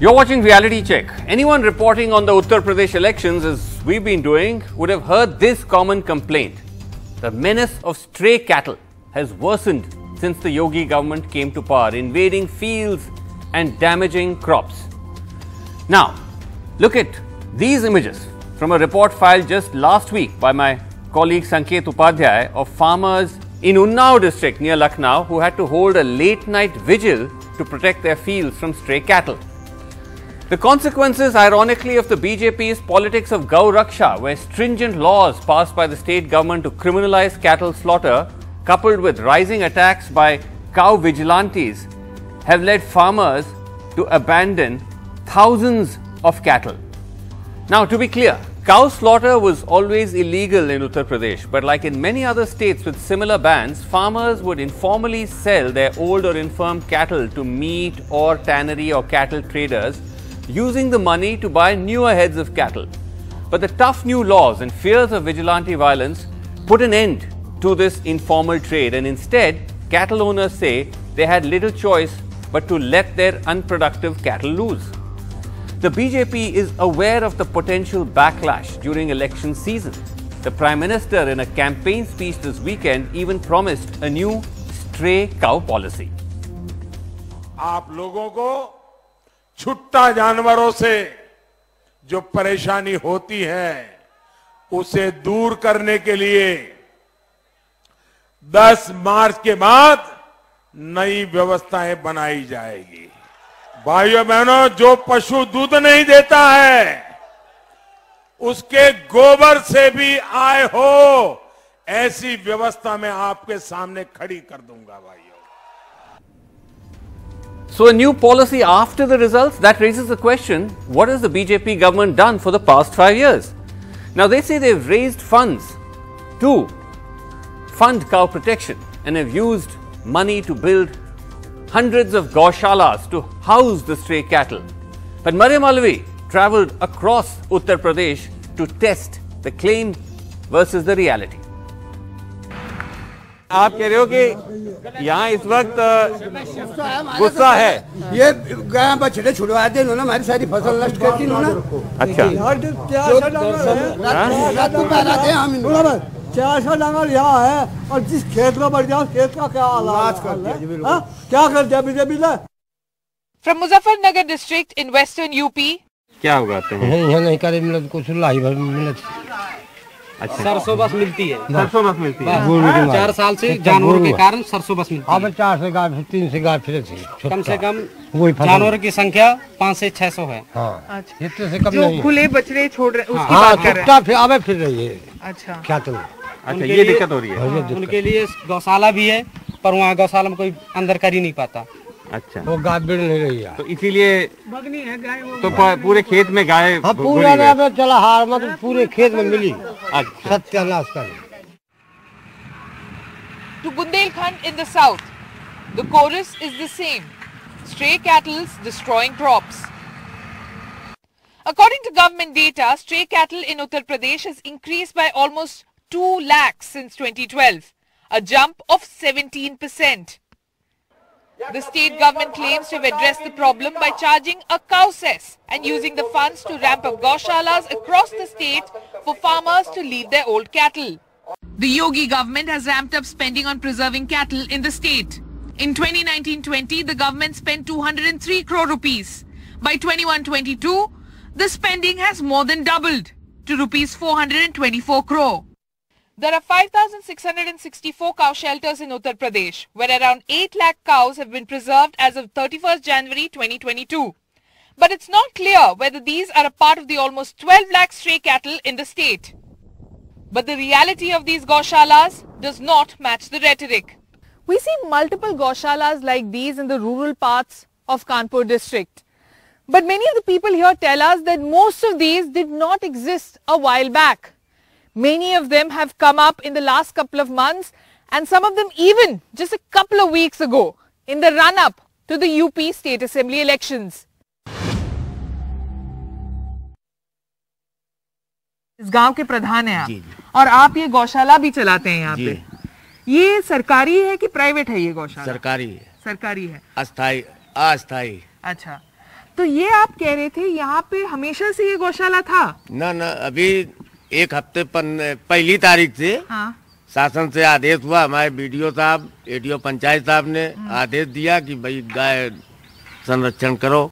You're watching Reality Check. Anyone reporting on the Uttar Pradesh elections, as we've been doing, would have heard this common complaint. The menace of stray cattle has worsened since the Yogi government came to power, invading fields and damaging crops. Now, look at these images from a report filed just last week by my colleague Sanket Upadhyay of farmers in Unnao district near Lucknow who had to hold a late night vigil to protect their fields from stray cattle. The consequences, ironically, of the BJP's politics of Gau Raksha, where stringent laws passed by the state government to criminalize cattle slaughter, coupled with rising attacks by cow vigilantes, have led farmers to abandon thousands of cattle. Now, to be clear, cow slaughter was always illegal in Uttar Pradesh, but like in many other states with similar bans, farmers would informally sell their old or infirm cattle to meat or tannery or cattle traders using the money to buy newer heads of cattle. But the tough new laws and fears of vigilante violence put an end to this informal trade, and instead, cattle owners say they had little choice but to let their unproductive cattle loose. The BJP is aware of the potential backlash during election season. The Prime Minister, in a campaign speech this weekend, even promised a new stray cow policy. आप लोगों को छुट्टा जानवरों से जो परेशानी होती है, उसे दूर करने के लिए 10 मार्च के बाद नई व्यवस्थाएँ बनाई जाएगी। भाइयों बहनों, जो पशु दूध नहीं देता है, उसके गोबर से भी आय हो, ऐसी व्यवस्था मैं आपके सामने खड़ी कर दूँगा, भाइयों। So, a new policy after the results that raises the question what has the BJP government done for the past five years? Now, they say they've raised funds to fund cow protection and have used money to build hundreds of gaushalas to house the stray cattle. But Mariam Alvi travelled across Uttar Pradesh to test the claim versus the reality. आप कह रहे हो कि यहाँ इस वक्त गुस्सा है? ये गाय बछड़े छुड़वा दे इन्होंने हमारी सारी फ़सल नष्ट कर दी इन्होंने। अच्छा। रात को हम चार सौ डंगर यहाँ है और जिस खेत में बढ़ जाओ खेत का क्या हाल नाश कर दिया है। हाँ? क्या कर दिया बीजेपी ने? From Muzaffarnagar district in western UP, क्या उगाते हैं यहाँ नहीं करे मिलत कुछ लाई भर मिलत। अच्छा। सरसों बस मिलती है। सरसों बस मिलती है। हाँ, चार साल से जानवरों के कारण सरसों बस मिलती है चार से गाय तीन से गाय फिर कम से कम वही। जानवरों की संख्या पाँच से छह सौ है। हाँ इतने से कम जो नहीं खुले बछड़े छोड़ रहे उसकी हाँ बात कर रहे फिर आवे फिर रही है अच्छा। क्या तो अच्छा ये दिक्कत हो रही है। हाँ, उनके लिए गौशाला भी है पर वहाँ गौशाला में कोई अंदर कर ही नहीं पाता। अच्छा वो गाय बिड़ नहीं रही है तो इसीलिए बगनी है गाय वो तो पूरे खेत में गाय हाँ पूरा है। ना चला हार मतलब पूरे खेत में मिली अच्छा सत्यानाश कर to Bundelkhand in the south. The chorus is the same. Stray cattle destroying crops. According to government data, stray cattle in Uttar Pradesh has increased by almost 2 lakhs since 2012, a jump of 17%. The state government claims to have addressed the problem by charging a cow cess and using the funds to ramp up gaushalas across the state for farmers to leave their old cattle. The Yogi government has ramped up spending on preserving cattle in the state. In 2019-20, the government spent 203 crore rupees. By 21-22, the spending has more than doubled to rupees 424 crore. There are 5,664 cow shelters in Uttar Pradesh, where around 8 lakh cows have been preserved as of 31st January 2022. But it's not clear whether these are a part of the almost 12 lakh stray cattle in the state. But the reality of these gaushalas does not match the rhetoric. We see multiple gaushalas like these in the rural parts of Kanpur district. But many of the people here tell us that most of these did not exist a while back. Many of them have come up in the last couple of months and some of them even just a couple of weeks ago in the run up to the UP state assembly elections. इस गांव के प्रधान हैं आप और आप ये गौशाला भी चलाते हैं यहाँ पे ये सरकारी है कि प्राइवेट है ये गौशाला सरकारी है सरकारी है अस्थाई अस्थाई अच्छा तो ये आप कह रहे थे यहाँ पे हमेशा से ये गौशाला था ना ना अभी एक हफ़्ते पहली तारीख से हाँ। शासन से आदेश हुआ हमारे बीडीओ साहब एडीओ पंचायत साहब ने आदेश दिया कि भाई गाय संरक्षण करो।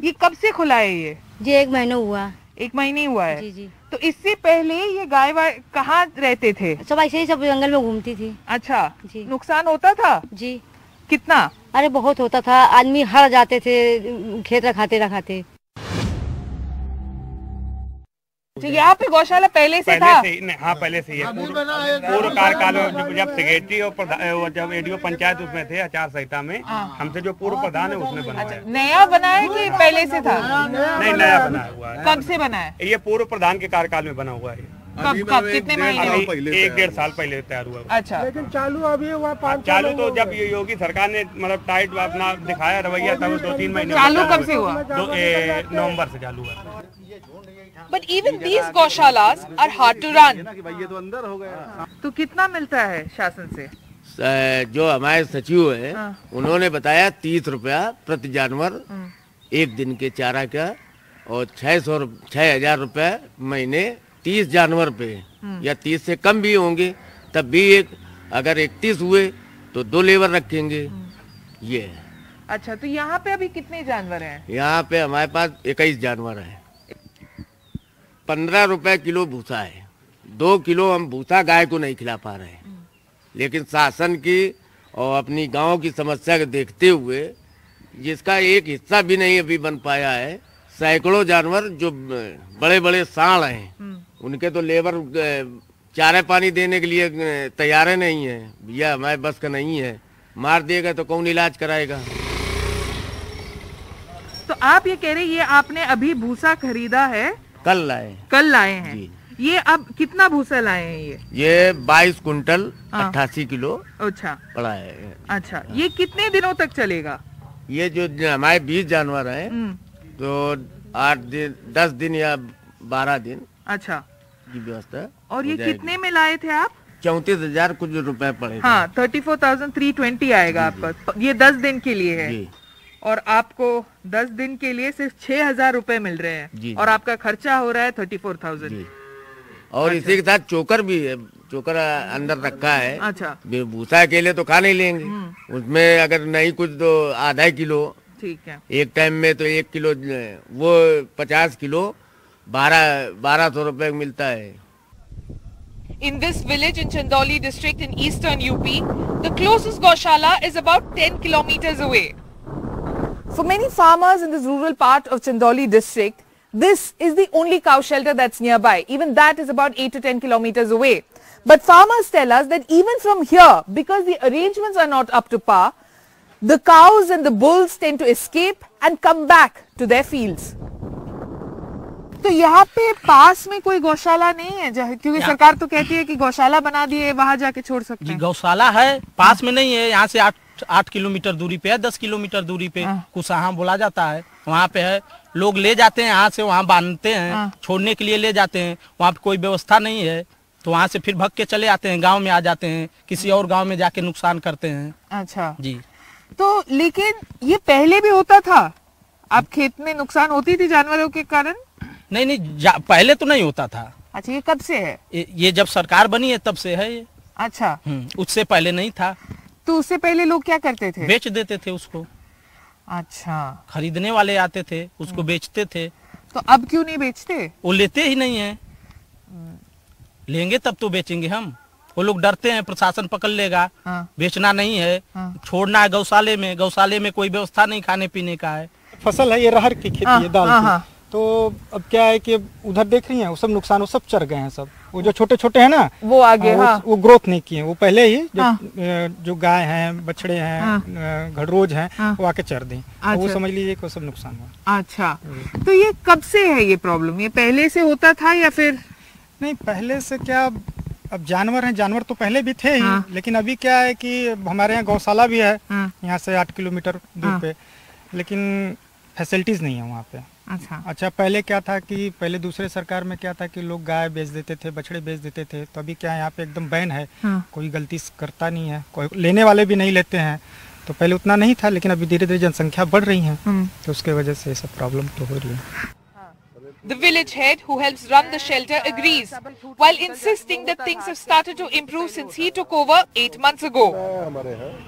ये कब से खुला है ये? जी एक महीना हुआ। एक महीने हुआ है? जी जी। तो इससे पहले ये गाय कहाँ रहते थे? सब ऐसे ही सब जंगल में घूमती थी। अच्छा जी। नुकसान होता था? जी। कितना? अरे बहुत होता था। आदमी हर जाते थे खेत रखाते रखाते। तो यहाँ पे गौशाला पहले से पहले था। से नहीं, हाँ पहले से ही है। पूर्व कार्यकाल में जब- सेक्रेटरी और जब एडीओ पंचायत उसमें थे आचार संहिता में हमसे जो पूर्व प्रधान है उसने बनवाया। नया बना है कि पहले से था? नहीं नया बना हुआ है। कब से बना है? ये पूर्व प्रधान के कार्यकाल में बना हुआ है। कब कब कितने महीने एक डेढ़ साल पहले तैयार हुआ। अच्छा। लेकिन चालू अभी हुआ पाँच चालू तो जब ये योगी सरकार ने मतलब टाइट अपना दिखाया रवैया तब दो तीन महीने चालू कब से हुआ? दो नवंबर से चालू हुआ। But even these गौशालास are hard to run तो अंदर हो गया तो कितना मिलता है शासन से? जो हमारे सचिव है हाँ। उन्होंने बताया तीस रुपया प्रति जानवर एक दिन के चारा का और छह सौ छह हज़ार रुपये महीने तीस जानवर पे। या तीस से कम भी होंगे तब भी एक अगर इकतीस हुए तो दो लेबर रखेंगे। ये है। अच्छा तो यहाँ पे अभी कितने जानवर हैं? यहाँ पे हमारे पास इक्कीस जानवर हैं। पंद्रह रुपए किलो भूसा है। दो किलो हम भूसा गाय को नहीं खिला पा रहे हैं। लेकिन शासन की और अपनी गाँव की समस्या को देखते हुए जिसका एक हिस्सा भी नहीं अभी बन पाया है सैकड़ों जानवर जो बड़े बड़े सांड हैं उनके तो लेबर चारे पानी देने के लिए तैयार नहीं है। भैया हमारे बस का नहीं है। मार देगा तो कौन इलाज कराएगा? तो आप ये कह रहे हैं ये आपने अभी भूसा खरीदा है कल लाए कल लाए हैं। जी। ये अब कितना भूसा लाए हैं ये? ये 22 कुंटल हाँ। अट्ठासी किलो अच्छा। पड़ा है। अच्छा। ये कितने दिनों तक चलेगा? ये जो हमारे बीस जानवर हैं हम्म, तो आठ दिन दस दिन या बारह दिन अच्छा। की व्यवस्था और ये कितने में लाए थे आप? चौतीस हज़ार कुछ रुपए पड़े हाँ thirty four thousand three twenty आएगा आपका। ये दस दिन के लिए है। जी। और आपको दस दिन के लिए सिर्फ़ छह हज़ार रूपए मिल रहे हैं। और आपका खर्चा हो रहा है थर्टी फोर थाउज़ेंड। और इसी के साथ चोकर भी है चोकर अंदर रखा है। अच्छा। भूसा अकेले तो खा नहीं लेंगे। उसमें अगर नहीं कुछ तो आधा किलो। ठीक है। एक टाइम में तो एक किलो वो पचास किलो बारह बारह सौ रुपए मिलता है। In this village in Chandoli district in eastern UP, the closest Goshala is about 10 kilometers away. For many farmers in this rural part of Chandoli district, this is the only cow shelter that's nearby. Even that is about 8 to 10 kilometers away. But farmers tell us that even from here, because the arrangements are not up to par, the cows and the bulls tend to escape and come back to their fields. तो यहाँ पे पास में कोई गौशाला नहीं है जहाँ क्योंकि सरकार तो कहती है कि गौशाला बना दिए वहां जाके छोड़ सकते जी हैं गौशाला है पास में नहीं है यहाँ से आठ आठ किलोमीटर दूरी पे है दस किलोमीटर दूरी पे कुसाहा बोला जाता है। वहाँ पे है। लोग ले जाते हैं यहाँ से वहाँ बांधते हैं छोड़ने के लिए ले जाते हैं। वहाँ पे कोई व्यवस्था नहीं है। तो वहाँ से फिर भग के चले आते हैं गाँव में आ जाते हैं किसी और गाँव में जाके नुकसान करते हैं। अच्छा। जी। तो लेकिन ये पहले भी होता था? अब खेत में नुकसान होती थी जानवरों के कारण? नहीं नहीं पहले तो नहीं होता था। अच्छा ये कब से है? ये, ये जब सरकार बनी है तब से है ये। अच्छा। हम्म, उससे पहले नहीं था। तो उससे पहले लोग क्या करते थे? बेच देते थे उसको। अच्छा। खरीदने वाले आते थे उसको बेचते थे। तो अब क्यों नहीं बेचते? वो लेते ही नहीं है। लेंगे तब तो बेचेंगे हम। वो लोग डरते हैं प्रशासन पकड़ लेगा। हाँ। बेचना नहीं है। हाँ। छोड़ना है गौशाले में। गौशाले में कोई व्यवस्था नहीं खाने पीने का है। फ़सल है ये रहर की खेती हाँ, है दाल हाँ, की। हाँ। तो अब क्या है कि उधर देख रही हैं वो सब नुकसान वो सब चढ़ गए हैं सब वो जो छोटे छोटे हैं ना वो आगे हाँ, हाँ वो, वो ग्रोथ नहीं किए वो पहले ही जो, हाँ। जो गाय हैं बछड़े हैं हाँ। घड़रोज हैं हाँ। वो आके चढ़ दी तो वो अच्छा। समझ लीजिए कि वो सब नुकसान हुआ अच्छा तो ये कब से है ये प्रॉब्लम ये पहले से होता था या फिर नहीं पहले से क्या अब जानवर हैं जानवर तो पहले भी थे ही हाँ। लेकिन अभी क्या है कि हमारे यहाँ गौशाला भी है हाँ। यहाँ से आठ किलोमीटर दूर हाँ। पे लेकिन फैसिलिटीज़ नहीं है वहाँ पे अच्छा। अच्छा पहले क्या था कि पहले दूसरे सरकार में क्या था कि लोग गाय बेच देते थे बछड़े बेच देते थे तो अभी क्या यहाँ पे एकदम बैन है। हाँ। कोई गलती करता नहीं है कोई लेने वाले भी नहीं लेते हैं। तो पहले उतना नहीं था लेकिन अभी धीरे धीरे जनसंख्या बढ़ रही है तो उसके वजह से ये सब प्रॉब्लम तो हो रही है। The village head who helps run the shelter agrees, while insisting that things have started to improve since he took over eight months ago.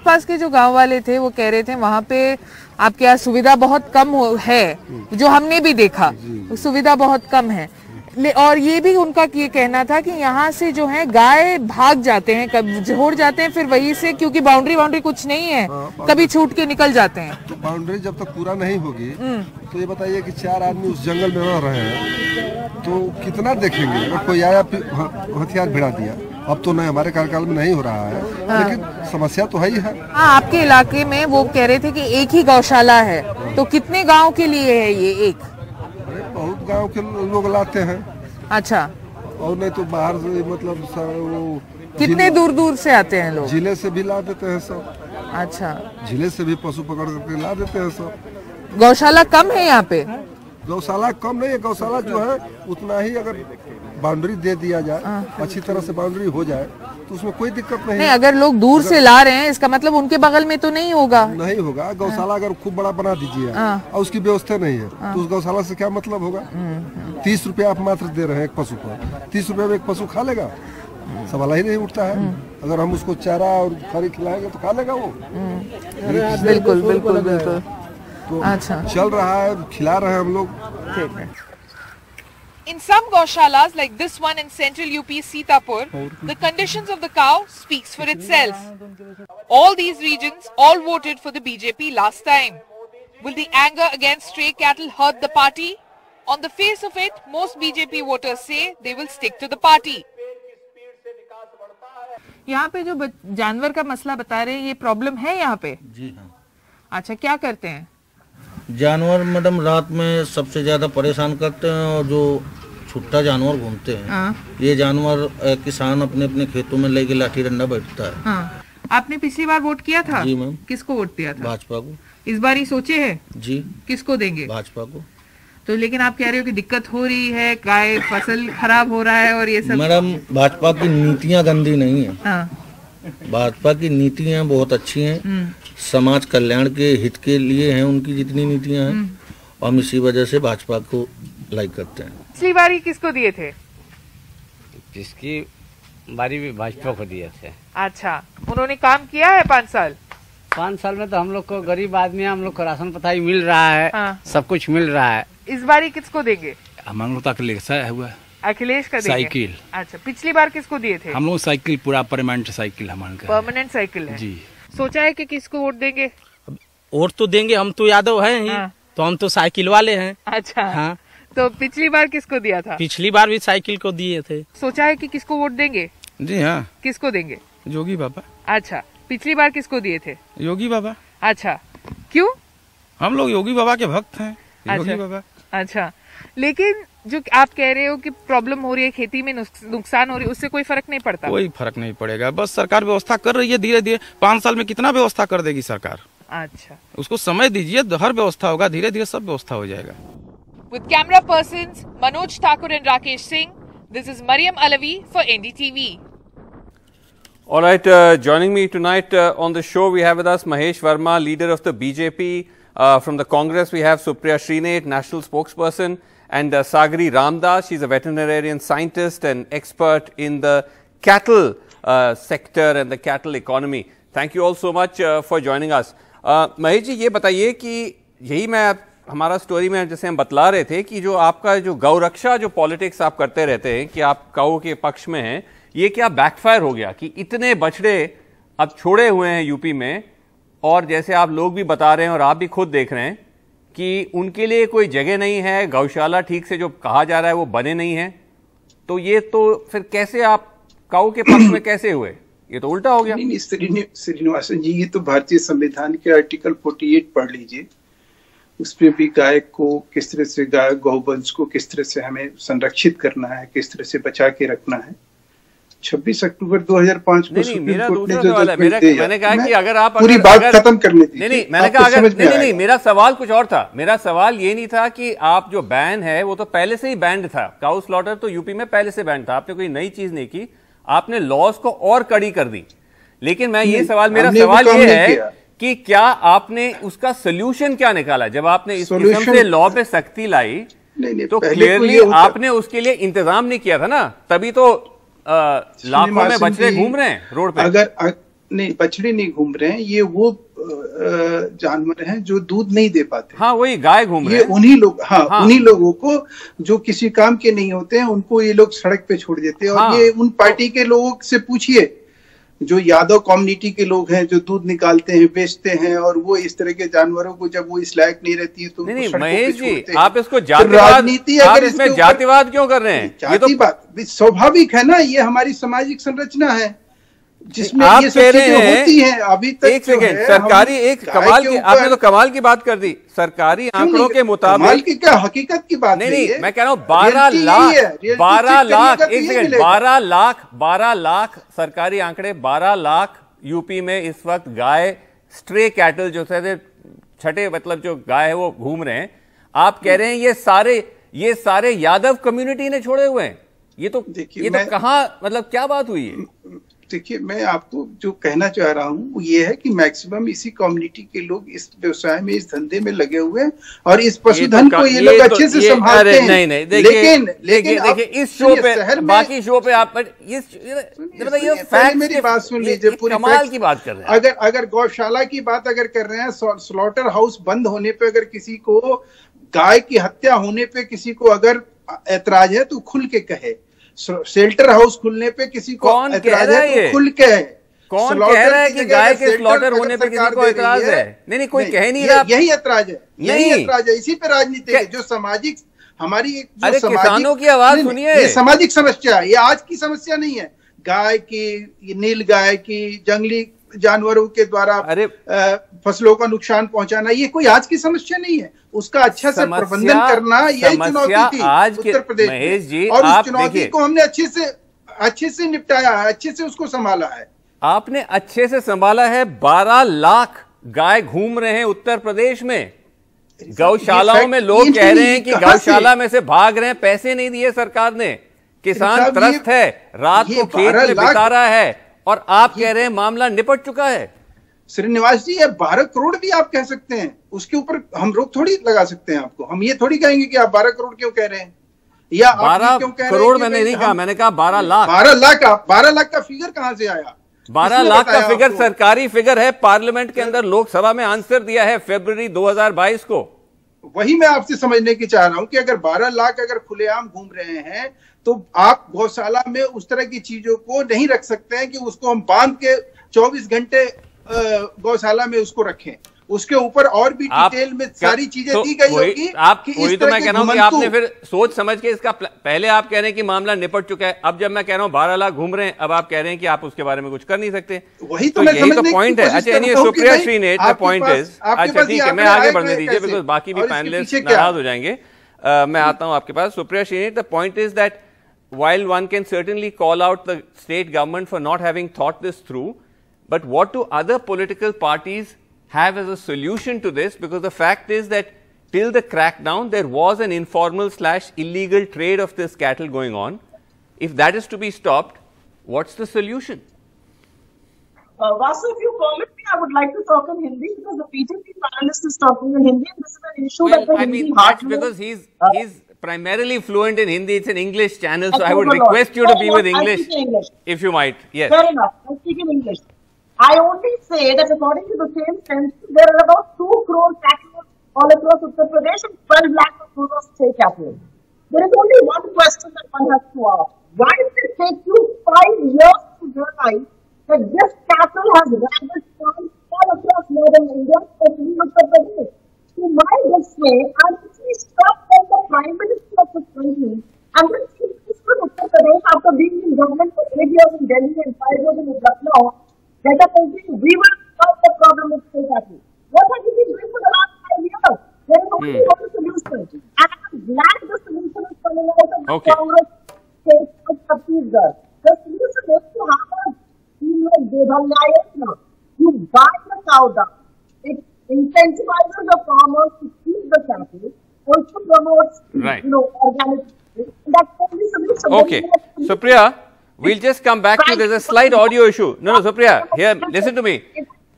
पास के जो गाँव वाले थे वो कह रहे थे वहाँ पे आपके यहाँ सुविधा बहुत कम हो, है जो हमने भी देखा सुविधा बहुत कम है और ये भी उनका ये कहना था कि यहाँ से जो है गाय भाग जाते हैं कभी झोड़ जाते हैं फिर वहीं से क्योंकि बाउंड्री बाउंड्री कुछ नहीं है आ, कभी छूट के निकल जाते हैं। तो बाउंड्री जब तक पूरा नहीं होगी तो ये बताइए कि चार आदमी उस जंगल में रह रहे हैं तो कितना देखेंगे? अगर कोई आया हथियार भिड़ा दिया अब तो नहीं हमारे कार्यकाल में नहीं हो रहा है। लेकिन समस्या तो है ही है। हाँ आपके इलाके में वो कह रहे थे कि एक ही गौशाला है तो कितने गाँव के लिए है ये एक? गाँव के लोग लाते हैं। अच्छा। और नहीं तो बाहर से मतलब वो कितने दूर दूर से आते हैं लोग? ज़िले से भी ला देते हैं सब। अच्छा। ज़िले से भी पशु पकड़ करके ला देते हैं सब। गौशाला कम है यहाँ पे? गौशाला कम नहीं है। गौशाला जो है उतना ही अगर बाउंड्री दे दिया जाए अच्छी तरह से बाउंड्री हो जाए तो उसमें कोई दिक्कत नहीं। नहीं है। अगर लोग दूर से ला रहे हैं इसका मतलब उनके बगल में तो नहीं होगा। नहीं होगा। गौशाला अगर खूब बड़ा बना दीजिए हाँ। और उसकी व्यवस्था नहीं है हाँ। तो उस गौशाला से क्या मतलब होगा? तीस रुपया आप मात्र दे रहे हैं एक पशु को। तीस रुपया में एक पशु खा लेगा? सवाल ही नहीं उठता है। अगर हम उसको चारा और खरी खिलाएँगे तो खा लेगा वो। बिल्कुल बिल्कुल बिल्कुल। तो अच्छा। चल रहा है खिला रहे हैं हम लोग। ठीक है। In some gaushalas like this one in central UP Sitapur, the conditions of the cow speaks for itself. All these regions all voted for the BJP last time. Will the anger against stray cattle hurt the party? On the face of it, most BJP voters say they will stick to the party. यहाँ पे जो बच- जानवर का मसला बता रहे हैं ये प्रॉब्लम है यहाँ पे जी हाँ अच्छा क्या करते हैं जानवर मैडम रात में सबसे ज़्यादा परेशान करते हैं और जो छुट्टा जानवर घूमते हैं हाँ। ये जानवर किसान अपने अपने खेतों में लेके लाठी डंडा बैठता है। हाँ। आपने पिछली बार वोट किया था? जी मैम। किसको वोट दिया था? भाजपा को। इस बार ही सोचे है? जी। किसको देंगे? भाजपा को। तो लेकिन आप कह रहे हो कि दिक्कत हो रही है गाय फ़सल खराब हो रहा है और ये सब। मैडम भाजपा की नीतियाँ गंदी नहीं है। हाँ। भाजपा की नीतियाँ बहुत अच्छी हैं। हम्म, समाज कल्याण के हित के लिए हैं उनकी जितनी नीतियाँ हैं। और हम इसी वजह से भाजपा को लाइक करते हैं। पिछली बार ही किसको दिए थे? जिसकी बारी भी भाजपा को दिए थे। अच्छा उन्होंने काम किया है पाँच साल? पाँच साल में तो हम लोग को गरीब आदमी हैं हम लोग को राशन पताई मिल रहा है। हाँ। सब कुछ मिल रहा है। इस बार ही किसको देंगे? हम लोग तक लेसा हुआ अखिलेश का साइकिल। अच्छा पिछली बार किसको दिए थे? हम लोग साइकिल पूरा परमानेंट साइकिल हमारे परमानेंट साइकिल है। जी। सोचा है कि किसको वोट देंगे? वोट तो देंगे हम तो यादव है ही हाँ। तो हम तो साइकिल वाले हैं। अच्छा। हाँ। तो पिछली बार किसको दिया था? पिछली बार भी साइकिल को दिए थे। सोचा है कि किसको वोट देंगे? जी हाँ। किसको देंगे? योगी बाबा। अच्छा पिछली बार किसको दिए थे? योगी बाबा। अच्छा क्यों? हम लोग योगी बाबा के भक्त हैं। योगी अच्छा। बाबा। अच्छा। लेकिन जो आप कह रहे हो कि प्रॉब्लम हो रही है खेती में नुकसान हो रही है उससे कोई फ़र्क नहीं पड़ता। कोई फ़र्क नहीं पड़ेगा। बस सरकार व्यवस्था कर रही है धीरे धीरे पाँच साल में कितना व्यवस्था कर देगी सरकार? अच्छा। उसको समय दीजिए तो हर व्यवस्था होगा धीरे धीरे सब व्यवस्था हो जाएगा। With camera person Manoj Thakur and Rakesh Singh this is Mariam Alvi for NDTV All right, uh, joining me tonight uh, on the show, we have with us Mahesh Verma, leader of the BJP. Uh, from the Congress, we have Supriya Srinath, national spokesperson, and uh, Sagri Ramdas. She's a veterinarian scientist and expert in the cattle uh, sector and the cattle economy. Thank you all so much uh, for joining us. Uh, Mahesh ji ये बताइए कि यही मैं आप- हमारा story में जैसे हम बतला रहे थे कि जो आपका जो गौ रक्षा जो पॉलिटिक्स आप करते रहते हैं कि आप गौ के पक्ष में हैं ये क्या बैकफायर हो गया कि इतने बछड़े अब छोड़े हुए हैं यूपी में और जैसे आप लोग भी बता रहे हैं और आप भी खुद देख रहे हैं कि उनके लिए कोई जगह नहीं है, गौशाला ठीक से जो कहा जा रहा है वो बने नहीं है। तो ये तो फिर कैसे आप, काऊ के पक्ष में कैसे हुए? ये तो उल्टा हो गया। श्रीनिवासन जी, ये तो भारतीय संविधान के आर्टिकल 48 पढ़ लीजिए। उसमें भी गाय को किस तरह से गाय गौवंश को किस तरह से हमें संरक्षित करना है, किस तरह से बचा के रखना है। 26 अक्टूबर 2005 को नहीं मेरा कोर्ट ने दूसरा जो सवाल है। मेरा मैंने कहा कि अगर आप पूरी बात खत्म करने नहीं नहीं मैंने कहा अगर नहीं नहीं नहीं मेरा सवाल कुछ और था। मेरा सवाल ये नहीं था कि आप जो बैन है वो तो पहले से ही बैंड था। काउ स्लॉटर तो यूपी में पहले से बैंड था। आपने कोई नई चीज़ नहीं की। आपने लॉज को और कड़ी कर दी। लेकिन मैं ये सवाल मेरा सवाल ये है। कि क्या आपने उसका सोल्यूशन क्या निकाला? जब आपने इस किस्म से लॉ पे सख्ती लाई नहीं नहीं तो क्लियरली आपने उसके लिए इंतज़ाम नहीं किया था ना? तभी तो लाखों में बछड़े घूम रहे हैं रोड पे अगर नहीं बछड़े नहीं घूम रहे हैं ये वो जानवर हैं जो दूध नहीं दे पाते हाँ वही गाय घूम रहे ये हैं उन्हीं लोग हाँ, हाँ। उन्हीं लोगों को जो किसी काम के नहीं होते हैं उनको ये लोग सड़क पे छोड़ देते हैं और हाँ। ये उन पार्टी के लोगों से पूछिए जो यादव कम्युनिटी के लोग हैं जो दूध निकालते हैं बेचते हैं और वो इस तरह के जानवरों को जब वो इस लायक नहीं रहती है तो नहीं नहीं महेश जी आप इसको तो जातिवाद राजनीति अगर इसमें जातिवाद क्यों कर रहे हैं? ये तो जाति बात स्वाभाविक है ना ये हमारी सामाजिक संरचना है। जिसमें आप कह रहे हैं होती हैं अभी तक एक सेकेंड सरकारी एक कमाल की आपने तो कमाल की बात कर दी। सरकारी आंकड़ों के मुताबिक की क्या हकीकत की बात नहीं है नहीं? मैं कह रहा हूँ बारह लाख बारह लाख एक सेकेंड। बारह लाख बारह लाख सरकारी आंकड़े बारह लाख यूपी में इस वक्त गाय स्ट्रे कैटल जो थे छठे मतलब जो गाय है वो घूम रहे हैं। आप कह रहे हैं ये सारे ये सारे यादव कम्युनिटी ने छोड़े हुए हैं। ये तो ये तो कहाँ मतलब क्या बात हुई है? देखिए मैं आपको जो कहना चाह रहा हूँ वो ये है कि मैक्सिमम इसी कम्युनिटी के लोग इस व्यवसाय में इस धंधे में लगे हुए हैं और इस पशुधन तो को का- ये लोग तो- अच्छे से संभालते हैं। नहीं नहीं देखिए लेकिन लेकिन देखिए इस शो पे बाकी शो पे आप पर मतलब मेरी बात सुन लीजिए पूरी कमाल की बात कर रहे हैं अगर अगर गौशाला की बात अगर कर रहे हैं स्लॉटर हाउस बंद होने पर अगर किसी को गाय की हत्या होने पे किसी को अगर ऐतराज है तो खुल के कहे। शेल्टर हाउस खुलने पे किसी को कौन कह रहा है है ये? तो खुल के कौन कह रहा है कि गाय के स्लॉटर होने पे किसी को एतराज़ है। नहीं नहीं कोई कह नहीं रहा। यही एतराज़ है। यही एतराज़ है। इसी पे राजनीति है जो सामाजिक हमारी एक अरे सामाजिक- किसानों की आवाज़ सुनिए। ये सामाजिक समस्या है। ये आज की समस्या नहीं है। गाय की नील गाय की जंगली जानवरों के द्वारा अरे फ़सलों का नुकसान पहुंचाना ये कोई आज की समस्या नहीं है। उसका अच्छा से प्रबंधन करना यही चुनौती थी आज उत्तर प्रदेश महेश जी, और उस चुनौती को हमने अच्छे से अच्छे से निपटाया है अच्छे से उसको संभाला है। आपने अच्छे से संभाला है बारह लाख गाय घूम रहे हैं उत्तर प्रदेश में। गौशालाओं में लोग कह रहे हैं कि गौशाला में से भाग रहे हैं पैसे नहीं दिए सरकार ने। किसान त्रस्त है रात को खेत 12 में बिता रहा है। और आप कह रहे हैं मामला निपट चुका है। श्रीनिवास जी ये बारह करोड़ भी आप कह सकते हैं। उसके ऊपर हम रोक थोड़ी लगा सकते हैं आपको। हम ये थोड़ी कहेंगे कि आप बारह करोड़ क्यों कह रहे हैं? या बारह करोड़ मैंने नहीं कहा मैंने कहा बारह लाख। बारह लाख का बारह लाख का फिगर कहाँ से आया? बारह लाख का फिगर सरकारी फिगर है पार्लियामेंट के अंदर लोकसभा में आंसर दिया है फरवरी 2022 को। वही मैं आपसे समझने की चाह रहा हूँ कि अगर 12 लाख अगर खुलेआम घूम रहे हैं तो आप गौशाला में उस तरह की चीज़ों को नहीं रख सकते हैं कि उसको हम बाँध के 24 घंटे गौशाला में उसको रखें। उसके ऊपर और भी डिटेल में सारी चीज़ें तो दी गई होगी आप कि इस वही तो मैं कह रहा हूँ कि आपने फिर सोच समझ के इसका पहले आप कह रहे हैं कि मामला निपट चुका है अब जब मैं कह रहा हूँ बारह लाख घूम रहे हैं अब आप कह रहे हैं कि आप उसके बारे में कुछ कर नहीं सकते। वही तो तो मैं यही तो पॉइंट है। अच्छा हूँ कि सुप्रिया श्रीनेट पॉइंट इज़ अच्छा ठीक है मैं आगे बढ़ने दीजिए बिकॉज़ बाकी भी पैनलिस्ट नाराज़ हो जाएँगे। मैं आता हूँ आपके पास। Supriya Shrinate the point is that while one can certainly call out the state government for not having thought this through, but what do other political parties have as a solution to this? Because the fact is that till the crackdown, there was an informal slash illegal trade of this cattle going on. If that is to be stopped, what's the solution? Uh, Vasu, if you permit me, I would like to talk in Hindi because the BJP panelist is talking in Hindi and this is an issue that the I Hindi mean, that's because he's Uh, he's primarily fluent in Hindi. It's an English channel, so I I would know a lot. request you to be with English, English. if you might. Yes. Fair enough. I speak in English. I only say that according to the same census, there are about 2 crore cattle all across Uttar Pradesh and 12 lakh of are stray cattle. There is only one question that one has to ask. Why did it take you five years to realize that this cattle has ravaged farms all across northern India, especially Uttar Pradesh? To my dismay, I'm actually shocked that the Prime Minister of the country and the Chief Minister of Uttar Pradesh, after being in government for eight years in Delhi and five years in Lucknow, that are thinking we will solve the problem with state cattle. What have you been doing for the last five years? There is only Hmm. one solution. And I'm glad the solution is coming out of the Okay. Congress state of Chhattisgarh. The solution is to have a scheme like Devanya Yojana. You buy the cow dung. It incentivizes the farmers to keep the cattle, also promotes, Right. you know, organic. That's the only solution. Okay. Supriya, we'll just come back to There's a slight audio issue. No, no, Supriya, here, listen to me.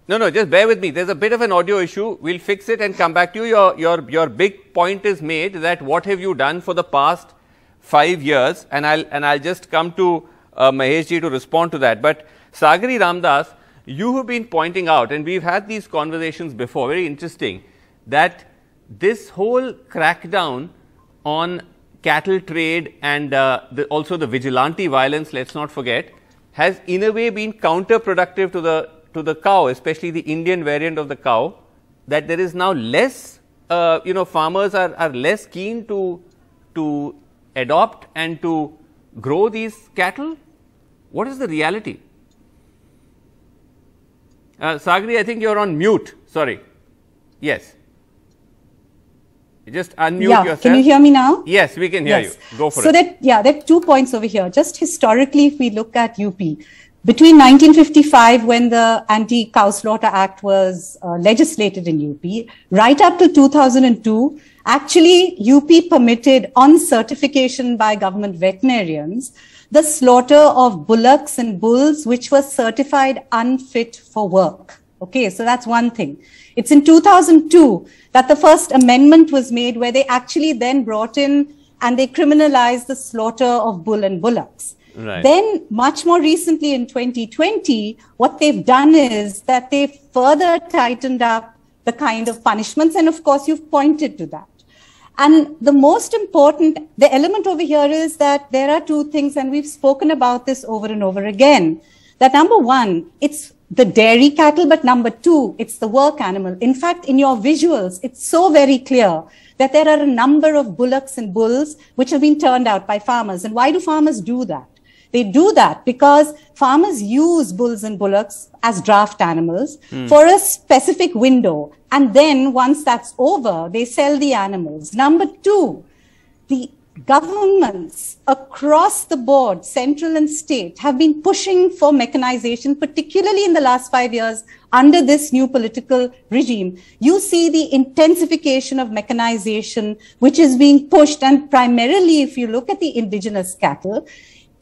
No, no, just bear with me. There's a bit of an audio issue. We'll fix it and come back to you. Your, your, your big point is made that what have you done for the past five years? And I'll, and I'll just come to uh, Mahesh ji to respond to that. But Sagari Ramdas, you have been pointing out, and we've had these conversations before, very interesting, that this whole crackdown on cattle trade and uh, the, also the vigilante violence, let's not forget, has in a way been counterproductive to the to the cow, especially the Indian variant of the cow, that there is now less, uh, you know, farmers are, are less keen to to adopt and to grow these cattle. What is the reality? Uh, Sagri, I think you're on mute. Sorry. Yes. Just unmute yeah. yourself. Can you hear me now? Yes, we can hear Yes. you. Go for so it. that yeah, there are two points over here. Just historically, if we look at UP, between 1955, when the Anti-Cow Slaughter Act was uh, legislated in UP, right up to 2002, actually UP permitted on certification by government veterinarians the slaughter of bullocks and bulls which were certified unfit for work. Okay, so that's one thing. It's in 2002 that the first amendment was made where they actually then brought in and they criminalized the slaughter of bull and bullocks. Right. Then, much more recently in 2020, what they've done is that they've further tightened up the kind of punishments. And of course, you've pointed to that. And the most important, the element over here is that there are two things, and we've spoken about this over and over again. That number one, it's the dairy cattle, but number two, it's the work animal. In fact, in your visuals, it's so very clear that there are a number of bullocks and bulls which have been turned out by farmers. And why do farmers do that? They do that because farmers use bulls and bullocks as draft animals Hmm. for a specific window. And then once that's over, they sell the animals. Number two, the governments across the board, central and state, have been pushing for mechanization, particularly in the last five years under this new political regime. You see the intensification of mechanization, which is being pushed. And primarily, if you look at the indigenous cattle,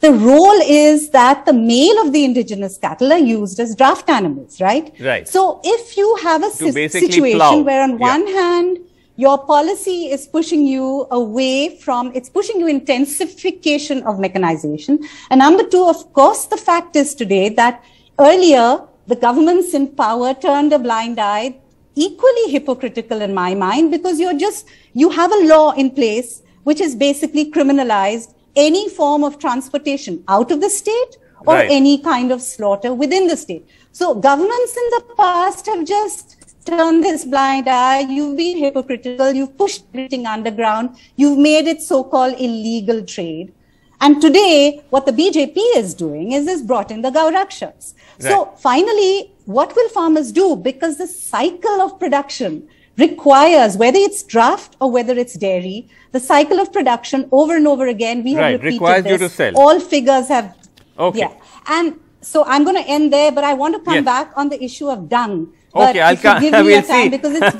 the role is that the male of the indigenous cattle are used as draft animals, right? Right. So if you have a si- situation plow. where on Yeah. one hand, your policy is pushing you away from, it's pushing you intensification of mechanization. And number two, of course, the fact is today that earlier the governments in power turned a blind eye, equally hypocritical in my mind, because you're just, you have a law in place which is basically criminalized any form of transportation out of the state or Right. any kind of slaughter within the state. So governments in the past have just turned this blind eye. You've been hypocritical. You've pushed everything underground. You've made it so-called illegal trade. And today, what the BJP is doing is this brought in the Gaurakshas. So finally, what will farmers do? Because the cycle of production requires, whether it's draft or whether it's dairy, the cycle of production over and over again, we have Right, repeated requires you to sell. All figures have, Okay. yeah. And so I'm going to end there, but I want to come Yes. back on the issue of dung. Okay, I'll come. me we'll see.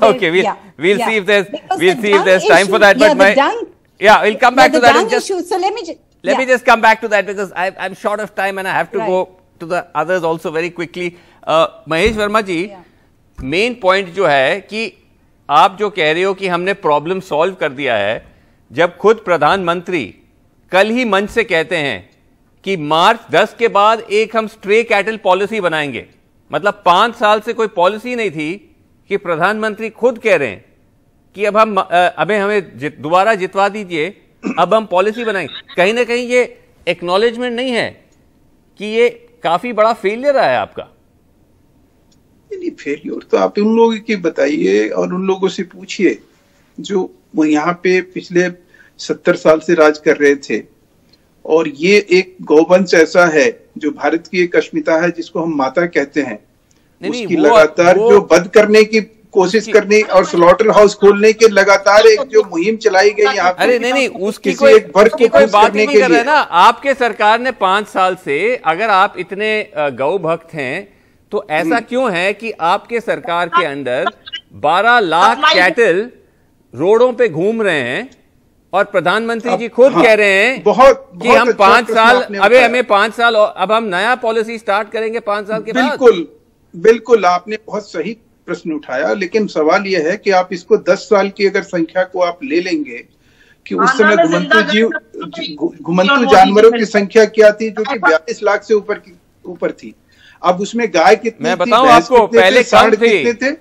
Okay, we'll, yeah, we'll yeah. see if there's Because we'll the see if there's time for that. yeah, But my dung- yeah, we'll come back to that. in just issue. So let me ju- let me just come back to that because I, I'm short of time and I have to Right. go to the others also very quickly. Uh, Mahesh Verma ji main point जो है कि आप जो कह रहे हो कि हमने प्रॉब्लम सॉल्व कर दिया है जब खुद प्रधानमंत्री कल ही मंच से कहते हैं कि मार्च 10 के बाद एक हम स्ट्रे कैटल पॉलिसी बनाएँगे मतलब पाँच साल से कोई पॉलिसी नहीं थी कि प्रधानमंत्री खुद कह रहे हैं कि अब हम अबे हमें जित, दोबारा जितवा दीजिए अब हम पॉलिसी बनाएँगे कहीं ना कहीं ये एक्नॉलेजमेंट नहीं है कि ये काफ़ी बड़ा फेलियर है आपका। नहीं फेलियर तो आप उन लोगों की बताइए और उन लोगों से पूछिए जो यहाँ पे पिछले सत्तर साल से राज कर रहे थे। और ये एक गौवंश ऐसा है जो भारत की एक अस्मिता है जिसको हम माता कहते हैं। उसकी वो- लगातार वो- जो बंद करने की कोशिश करने और स्लॉटर हाउस खोलने के लगातार एक जो मुहिम चलाई गई यहाँ अरे नहीं नहीं उसकी किसी कोई एक वर्ग को कोई बात नहीं कर रहे ना। आपके सरकार ने पाँच साल से अगर आप इतने गौ भक्त हैं तो ऐसा क्यों है कि आपके सरकार के अंदर 12 लाख कैटल रोडों पे घूम रहे हैं और प्रधानमंत्री जी खुद हाँ, कह रहे हैं बहुत कि बहुत हम अच्छा पाँच साल अबे हमें पाँच साल अब हम नया पॉलिसी स्टार्ट करेंगे पाँच साल के बाद। बिल्कुल बिल्कुल आपने बहुत सही प्रश्न उठाया लेकिन सवाल यह है कि आप इसको 10 साल की अगर संख्या को आप ले लेंगे कि उस हाँ, समय घुमंतु जीव घुमंतु जानवरों की संख्या क्या थी जो कि बयालीस लाख से ऊपर की ऊपर थी? अब उसमें गाय कितनी मैं थी बताऊँ आपको, कितने पहले कितने थे?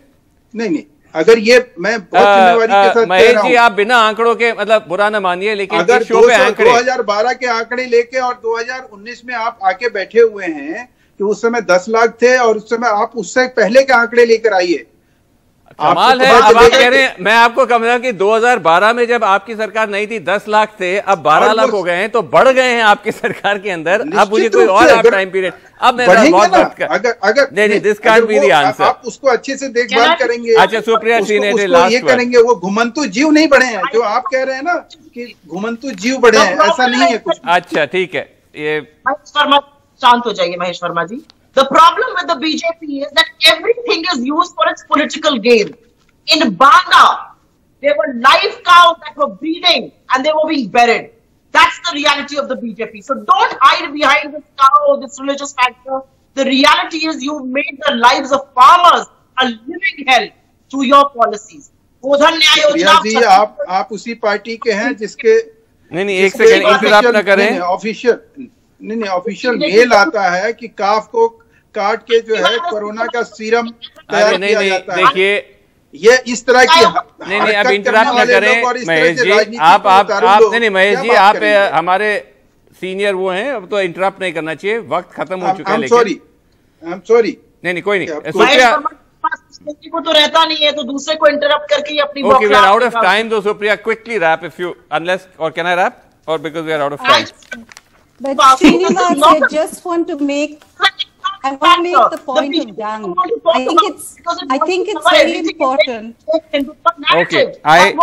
नहीं नहीं अगर ये मैं बहुत जिम्मेवारी के साथ महेश जी आप बिना आंकड़ों के मतलब बुरा ना मानिए लेकिन अगर दो शो पे आंकड़े। 2012 के आंकड़े लेके और 2019 में आप आके बैठे हुए हैं कि उस समय 10 लाख थे और उस समय आप उससे पहले के आंकड़े लेकर आइए। कमाल आपको है अब आप कह रहे हैं मैं आपको कहूँगा कि 2012 में जब आपकी सरकार नहीं थी 10 लाख थे अब 12 लाख हो गए हैं तो बढ़ गए हैं आपकी सरकार के अंदर। अब मुझे कोई और आप टाइम पीरियड अब मैं बहुत बात कर अगर अगर नहीं नहीं this can't be the answer आप उसको अच्छे से देखभाल करेंगे अच्छा सुप्रिया जी ने लास्ट ये करेंगे वो घुमंतु जीव नहीं बढ़े हैं जो आप कह रहे हैं ना कि घुमंतु जीव बढ़े हैं ऐसा नहीं है कुछ। अच्छा ठीक है ये महेश वर्मा शांत हो जाइए महेश वर्मा जी। the problem with the BJP is that everything is use for its political gain in Banda there were live cows that were breeding and they were being buried that's the reality of the bjp so don't hide behind this cow this religious factor the reality is you made the lives of farmers a living hell through your policies Godhan Nyay प्रिया योजना जी आप आप उसी party के हैं जिसके नहीं नहीं एक सेकंड इंटरप्ट ना करें ऑफिशियल नहीं नहीं ऑफिशियल मेल आता है कि काफ को काट के जो है कोरोना का सीरम तैयार किया नहीं जाता है देखिए ये इस तरह की नहीं नहीं अब इंटरप्ट ना करें महेश जी आप आप आप नहीं नहीं महेश जी आप हमारे सीनियर वो हैं अब तो इंटरप्ट नहीं करना चाहिए वक्त खत्म हो चुका है लेकिन सॉरी आई एम सॉरी नहीं नहीं कोई नहीं सुप्रिया के तो रहता नहीं है तो दूसरे को इंटरप्ट करके अपनी are बौखलाहट out of निकालते time though, Supriya. Quickly wrap if you, unless, or can I wrap? Or because we are out of time? But. Srinivas, I just want to make, I want to make the point of dung. I think it's, I think it's very important. Okay, I,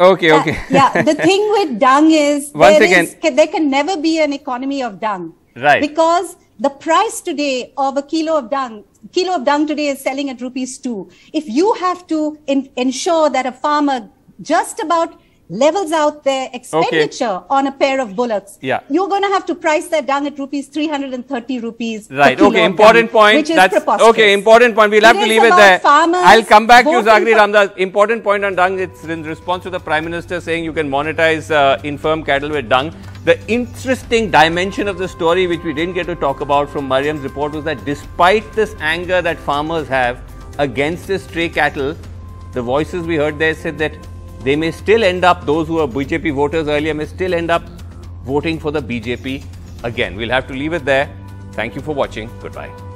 okay, okay. Yeah, the thing with dung is Once there again- is- ca- there can never be an economy of dung. Right. Because the price today of a kilo of dung, kilo of dung today is selling at rupees two. If you have to in, ensure that a farmer just about levels out their expenditure on a pair of bullocks, Yeah. you're going to have to price that dung at rupees 330 rupees. Right. Okay. Important point. Which is That's preposterous. okay. Important point. We'll have It to leave it there. farmers I'll come back to Zagri Ramdas. Important point on dung. It's in response to the Prime Minister saying you can monetize uh, infirm cattle with dung. The interesting dimension of the story, which we didn't get to talk about from Mariam's report, was that despite this anger that farmers have against the stray cattle, the voices we heard there said that they may still end up, those who were BJP voters earlier, may still end up voting for the BJP again. We'll have to leave it there. Thank you for watching. Goodbye.